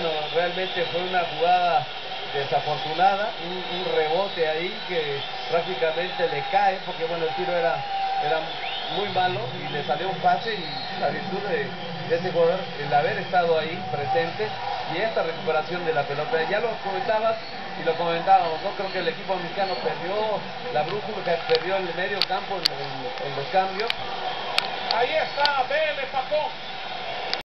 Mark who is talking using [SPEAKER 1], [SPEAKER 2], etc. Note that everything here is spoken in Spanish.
[SPEAKER 1] bueno realmente fue una jugada desafortunada, un, rebote ahí que prácticamente le cae, porque bueno, el tiro era, era muy malo y le salió un pase y la virtud de, ese jugador, el haber estado ahí presente y esta recuperación de la pelota. Ya lo comentabas y lo comentábamos, ¿no? Creo que el equipo mexicano perdió la brújula, perdió el medio campo en, en los cambios.
[SPEAKER 2] Ahí está, Vélez,